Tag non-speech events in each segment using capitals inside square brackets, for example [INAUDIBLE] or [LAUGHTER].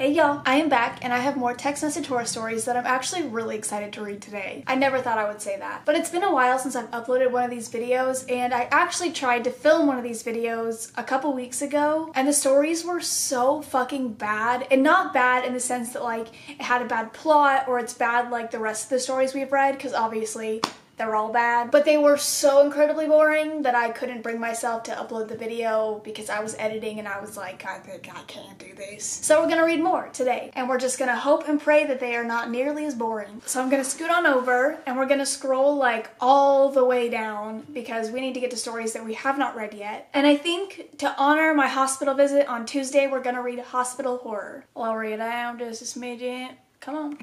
Hey y'all, I am back and I have more text message horror stories that I'm actually really excited to read today. I never thought I would say that. But it's been a while since I've uploaded one of these videos and I actually tried to film one of these videos a couple weeks ago and the stories were so fucking bad. And not bad in the sense that like it had a bad plot or it's bad like the rest of the stories we've read because obviously they're all bad. But they were so incredibly boring that I couldn't bring myself to upload the video because I was editing and I was like, I think I can't do this. So we're gonna read more today. And we're just gonna hope and pray that they are not nearly as boring. So I'm gonna scoot on over and we're gonna scroll like all the way down because we need to get to stories that we have not read yet. And I think to honor my hospital visit on Tuesday, we're gonna read hospital horror. Lower it down just a smidgen. Come on.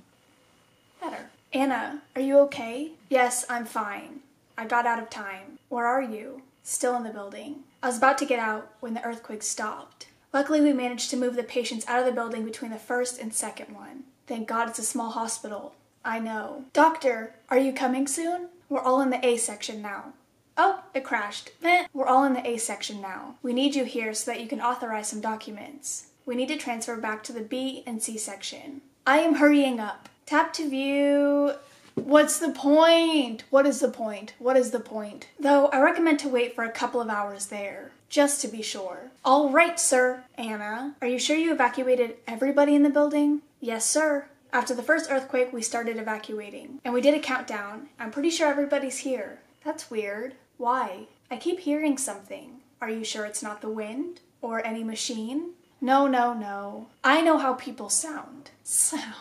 Better. Anna, are you okay? Yes, I'm fine. I got out of time. Where are you? Still in the building. I was about to get out when the earthquake stopped. Luckily, we managed to move the patients out of the building between the first and second one. Thank God it's a small hospital. I know. Doctor, are you coming soon? We're all in the A section now. Oh, it crashed. Eh. We're all in the A section now. We need you here so that you can authorize some documents. We need to transfer back to the B and C section. I am hurrying up. Tap to view. What's the point? What is the point? What is the point? Though I recommend to wait for a couple of hours there, just to be sure. All right, sir. Anna, are you sure you evacuated everybody in the building? Yes, sir. After the first earthquake, we started evacuating, and we did a countdown. I'm pretty sure everybody's here. That's weird. Why? I keep hearing something. Are you sure it's not the wind? Or any machine? No, no, no. I know how people sound. [LAUGHS] Sound.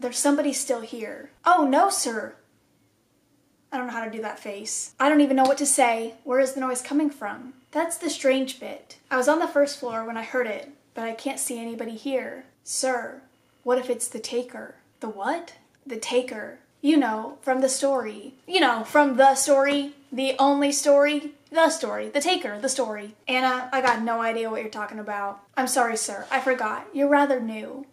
There's somebody still here. Oh, no, sir. I don't know how to do that face. I don't even know what to say. Where is the noise coming from? That's the strange bit. I was on the first floor when I heard it, but I can't see anybody here. Sir, what if it's the taker? The what? The taker. You know, from the story. You know, from the story. The only story. The story. The taker. The story. Anna, I got no idea what you're talking about. I'm sorry, sir. I forgot. You're rather new.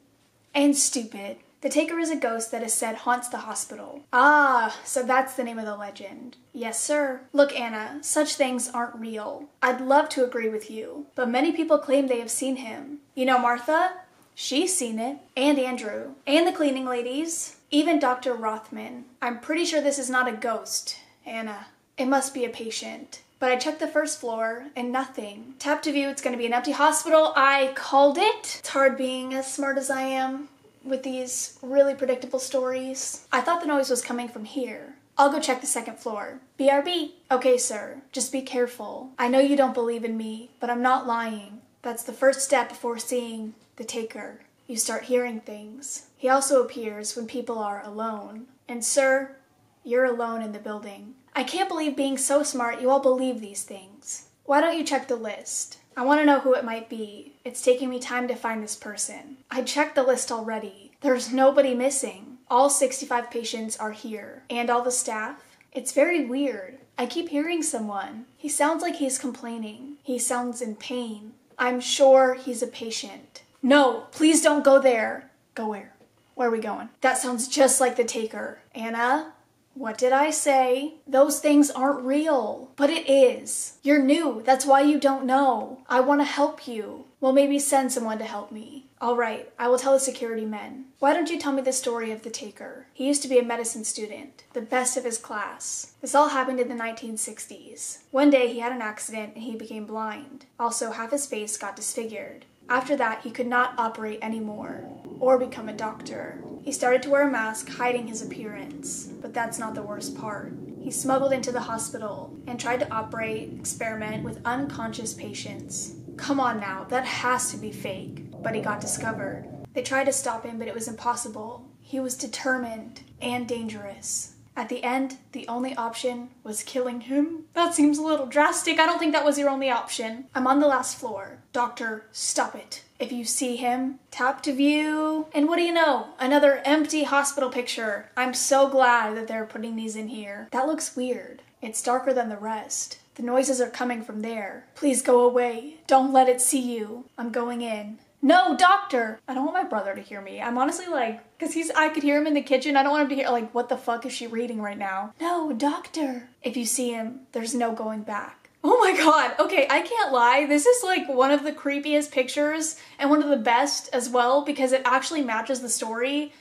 And stupid. The Taker is a ghost that is said haunts the hospital. Ah, so that's the name of the legend. Yes, sir. Look, Anna, such things aren't real. I'd love to agree with you, but many people claim they have seen him. You know Martha? She's seen it. And Andrew. And the cleaning ladies. Even Dr. Rothman. I'm pretty sure this is not a ghost, Anna. It must be a patient. But I checked the first floor and nothing. Tap to view, it's gonna be an empty hospital. I called it. It's hard being as smart as I am with these really predictable stories. I thought the noise was coming from here. I'll go check the second floor. BRB. Okay, sir. Just be careful. I know you don't believe in me, but I'm not lying. That's the first step before seeing the taker. You start hearing things. He also appears when people are alone. And, sir, you're alone in the building. I can't believe being so smart you all believe these things. Why don't you check the list? I want to know who it might be. It's taking me time to find this person. I checked the list already. There's nobody missing. All 65 patients are here. And all the staff. It's very weird. I keep hearing someone. He sounds like he's complaining. He sounds in pain. I'm sure he's a patient. No, please don't go there. Go where? Where are we going? That sounds just like the taker. Anna, what did I say? Those things aren't real. But it is. You're new. That's why you don't know. I want to help you. Well, maybe send someone to help me. All right, I will tell the security men. Why don't you tell me the story of the taker? He used to be a medicine student, the best of his class. This all happened in the 1960s. One day he had an accident and he became blind. Also, half his face got disfigured. After that, he could not operate anymore or become a doctor. He started to wear a mask, hiding his appearance. But that's not the worst part. He smuggled into the hospital and tried to operate, experiment with unconscious patients. Come on now, that has to be fake. But he got discovered. They tried to stop him, but it was impossible. He was determined and dangerous. At the end, the only option was killing him. That seems a little drastic. I don't think that was your only option. I'm on the last floor. Doctor, stop it. If you see him, tap to view. And what do you know? Another empty hospital picture. I'm so glad that they're putting these in here. That looks weird. It's darker than the rest. The noises are coming from there. Please go away. Don't let it see you. I'm going in. No, doctor! I don't want my brother to hear me. I'm honestly like, because he's, I could hear him in the kitchen. I don't want him to hear, like, what the fuck is she reading right now? No, doctor! If you see him, there's no going back. Oh my god, okay, I can't lie. This is like one of the creepiest pictures and one of the best as well because it actually matches the story.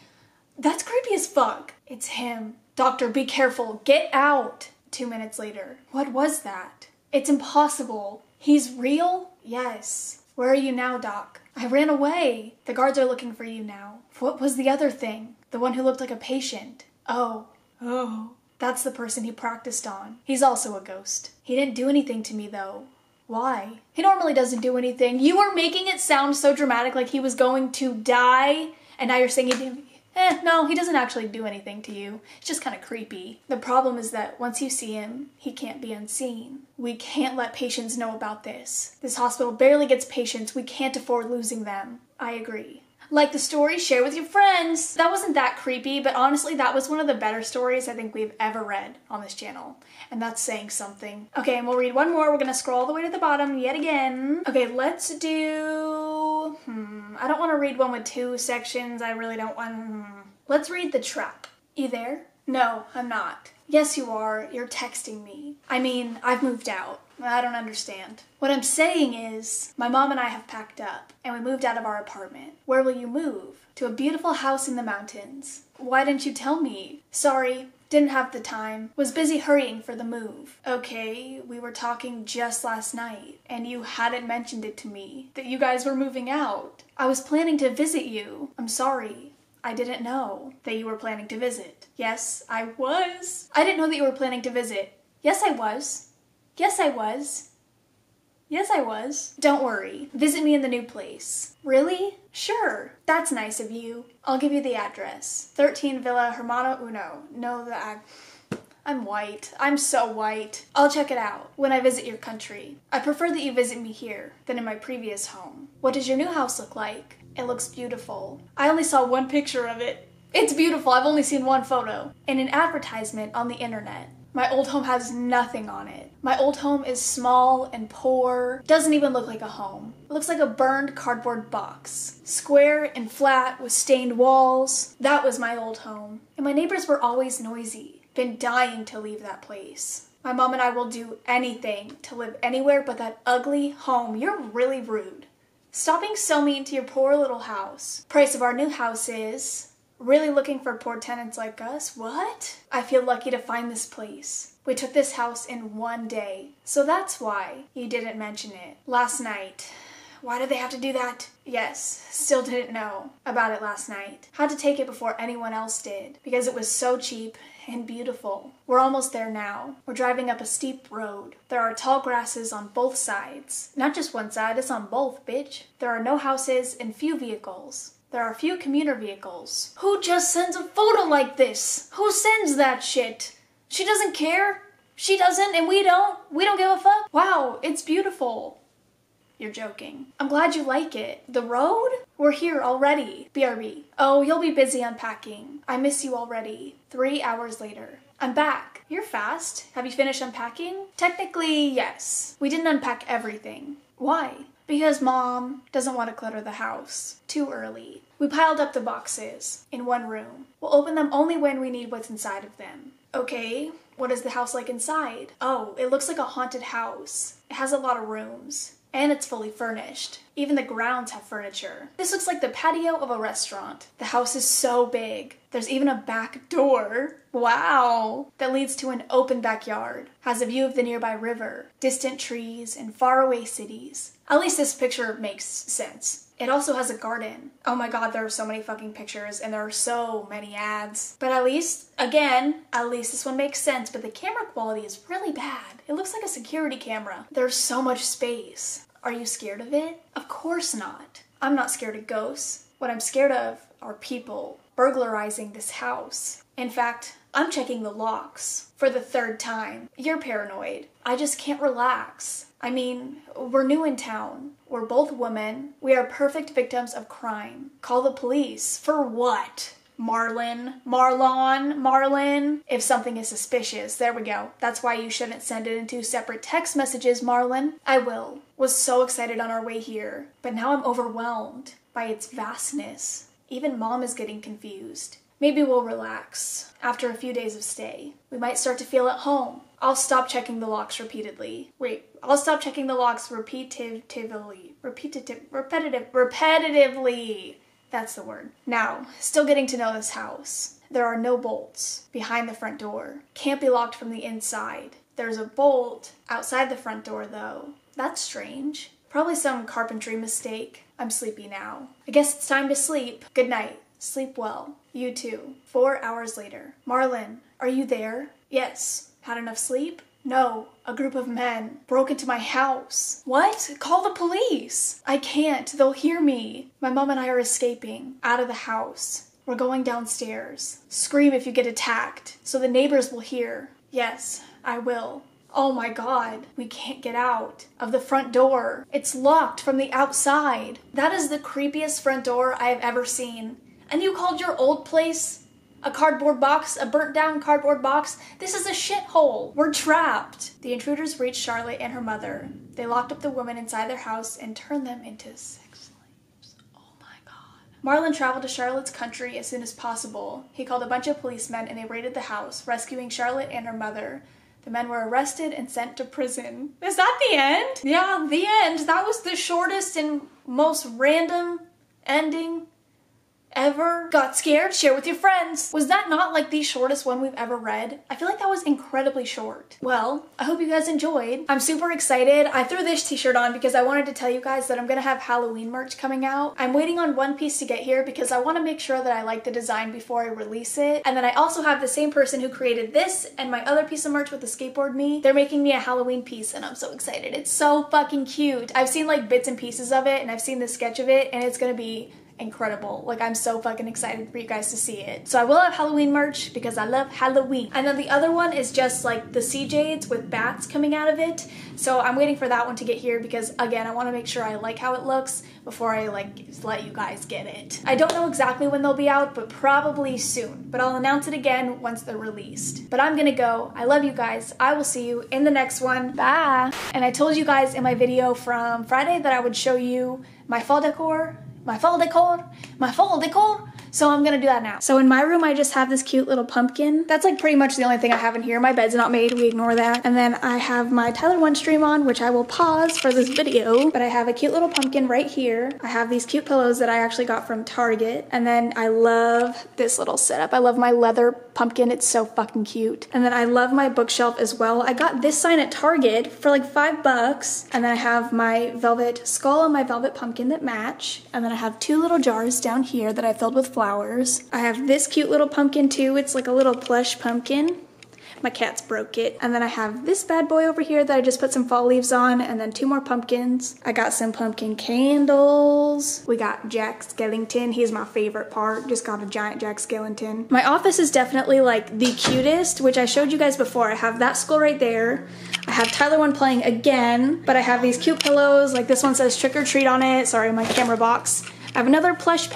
That's creepy as fuck. It's him. Doctor, be careful. Get out. Two minutes later. What was that? It's impossible. He's real? Yes. Where are you now, Doc? I ran away. The guards are looking for you now. What was the other thing? The one who looked like a patient. Oh. Oh. That's the person he practiced on. He's also a ghost. He didn't do anything to me, though. Why? He normally doesn't do anything. You are making it sound so dramatic like he was going to die, and now you're saying he didn't. Eh, no, he doesn't actually do anything to you. It's just kind of creepy. The problem is that once you see him, he can't be unseen. We can't let patients know about this. This hospital barely gets patients. We can't afford losing them. I agree. Like the story, share with your friends. That wasn't that creepy, but honestly, that was one of the better stories I think we've ever read on this channel. And that's saying something. Okay, and we'll read one more. We're gonna scroll all the way to the bottom yet again. Okay, let's do... Hmm, I don't want to read one with two sections. I really don't want... Hmm. Let's read The Trap. You there? No, I'm not. Yes, you are. You're texting me. I mean, I've moved out. I don't understand. What I'm saying is, my mom and I have packed up, and we moved out of our apartment. Where will you move? To a beautiful house in the mountains. Why didn't you tell me? Sorry, didn't have the time. Was busy hurrying for the move. Okay, we were talking just last night, and you hadn't mentioned it to me, that you guys were moving out. I was planning to visit you. I'm sorry. I didn't know that you were planning to visit. Yes, I was. I didn't know that you were planning to visit. Yes, I was. Yes, I was. Yes, I was. Don't worry. Visit me in the new place. Really? Sure. That's nice of you. I'll give you the address. 13 Villa Hermano Uno. No, that I'm white. I'm so white. I'll check it out when I visit your country. I prefer that you visit me here than in my previous home. What does your new house look like? It looks beautiful. I only saw one picture of it. It's beautiful. I've only seen one photo. In an advertisement on the internet. My old home has nothing on it. My old home is small and poor, doesn't even look like a home. It looks like a burned cardboard box. Square and flat with stained walls. That was my old home. And my neighbors were always noisy. Been dying to leave that place. My mom and I will do anything to live anywhere but that ugly home. You're really rude. Stop being so mean to your poor little house. Price of our new house is Really looking for poor tenants like us? What? I feel lucky to find this place. We took this house in one day. So that's why you didn't mention it. Last night. Why did they have to do that? Yes, still didn't know about it last night. Had to take it before anyone else did because it was so cheap and beautiful. We're almost there now. We're driving up a steep road. There are tall grasses on both sides. Not just one side, it's on both, bitch. There are no houses and few vehicles. There are a few commuter vehicles. Who just sends a photo like this? Who sends that shit? She doesn't care. She doesn't, and we don't. We don't give a fuck. Wow, it's beautiful. You're joking. I'm glad you like it. The road? We're here already. BRB. Oh, you'll be busy unpacking. I miss you already. Three hours later. I'm back. You're fast. Have you finished unpacking? Technically, yes. We didn't unpack everything. Why? Because mom doesn't want to clutter the house too early. We piled up the boxes in one room. We'll open them only when we need what's inside of them. Okay, what is the house like inside? Oh, it looks like a haunted house. It has a lot of rooms. And it's fully furnished. Even the grounds have furniture. This looks like the patio of a restaurant. The house is so big. There's even a back door. Wow! That leads to an open backyard. Has a view of the nearby river, distant trees, and faraway cities. At least this picture makes sense. It also has a garden. Oh my god, there are so many fucking pictures and there are so many ads. But at least, again, at least this one makes sense, but the camera quality is really bad. It looks like a security camera. There's so much space. Are you scared of it? Of course not. I'm not scared of ghosts. What I'm scared of are people burglarizing this house. In fact, I'm checking the locks for the third time. You're paranoid. I just can't relax. I mean, we're new in town. We're both women. We are perfect victims of crime. Call the police. For what? Marlon, Marlon, Marlon. If something is suspicious, there we go. That's why you shouldn't send it in two separate text messages, Marlon. I will. Was so excited on our way here, but now I'm overwhelmed by its vastness. Even mom is getting confused. Maybe we'll relax after a few days of stay. We might start to feel at home. I'll stop checking the locks repeatedly. Wait, I'll stop checking the locks repetitively. Repetitive, repetitive, repetitively. That's the word. Now, still getting to know this house. There are no bolts behind the front door. Can't be locked from the inside. There's a bolt outside the front door though. That's strange. Probably some carpentry mistake. I'm sleepy now. I guess it's time to sleep. Good night. Sleep well. You too. Four hours later. Marlon, are you there? Yes. Had enough sleep? No, a group of men broke into my house. What? Call the police. I can't. They'll hear me. My mom and I are escaping out of the house. We're going downstairs. Scream if you get attacked so the neighbors will hear. Yes, I will. Oh my god, we can't get out of the front door. It's locked from the outside. That is the creepiest front door I have ever seen. And you called your old place a cardboard box, a burnt down cardboard box. This is a shithole. We're trapped. The intruders reached Charlotte and her mother. They locked up the women inside their house and turned them into sex slaves. Oh my god. Marlon traveled to Charlotte's country as soon as possible. He called a bunch of policemen and they raided the house, rescuing Charlotte and her mother. The men were arrested and sent to prison. Is that the end? Yeah, the end. That was the shortest and most random ending ever got scared, share with your friends. Was that not like the shortest one we've ever read? I feel like that was incredibly short. Well, I hope you guys enjoyed. I'm super excited. I threw this t-shirt on because I wanted to tell you guys that I'm gonna have Halloween merch coming out. I'm waiting on one piece to get here because I wanna make sure that I like the design before I release it. And then I also have the same person who created this and my other piece of merch with the skateboard me. They're making me a Halloween piece and I'm so excited. It's so fucking cute. I've seen like bits and pieces of it and I've seen the sketch of it and it's gonna be incredible. Like I'm so fucking excited for you guys to see it. So I will have Halloween merch because I love Halloween. And then the other one is just like the cjades with bats coming out of it. So I'm waiting for that one to get here because again, I want to make sure I like how it looks before I like let you guys get it. I don't know exactly when they'll be out, but probably soon. But I'll announce it again once they're released. But I'm gonna go. I love you guys. I will see you in the next one. Bye. And I told you guys in my video from Friday that I would show you my fall decor my fall decor, my fall decor. So I'm gonna do that now. So in my room, I just have this cute little pumpkin. That's like pretty much the only thing I have in here. My bed's not made, we ignore that. And then I have my Tyler One stream on, which I will pause for this video. But I have a cute little pumpkin right here. I have these cute pillows that I actually got from Target. And then I love this little setup. I love my leather pumpkin. It's so fucking cute. And then I love my bookshelf as well. I got this sign at Target for like five bucks. And then I have my velvet skull and my velvet pumpkin that match. And then I have two little jars down here that I filled with flowers flowers. I have this cute little pumpkin too. It's like a little plush pumpkin. My cats broke it. And then I have this bad boy over here that I just put some fall leaves on and then two more pumpkins. I got some pumpkin candles. We got Jack Skellington. He's my favorite part. Just got a giant Jack Skellington. My office is definitely like the cutest, which I showed you guys before. I have that skull right there. I have Tyler one playing again, but I have these cute pillows. Like this one says trick or treat on it. Sorry, my camera box. I have another plush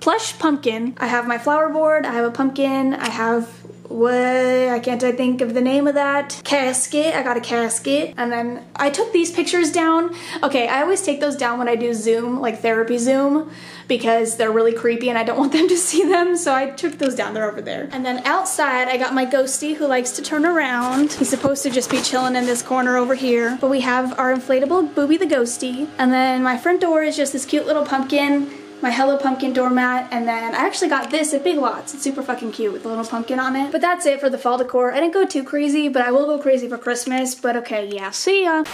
plush pumpkin. I have my flower board, I have a pumpkin, I have what I can't I think of the name of that? Casket I got a casket. And then I took these pictures down. Okay I always take those down when I do zoom like therapy zoom because they're really creepy and I don't [LAUGHS] want them to see them so I took those down they're over there. And then outside I got my ghosty who likes to turn around. He's supposed to just be chilling in this corner over here. But we have our inflatable booby the ghosty. And then my front door is just this cute little pumpkin my Hello Pumpkin doormat, and then I actually got this at Big Lots. It's super fucking cute with a little pumpkin on it. But that's it for the fall decor. I didn't go too crazy, but I will go crazy for Christmas. But okay, yeah, see ya.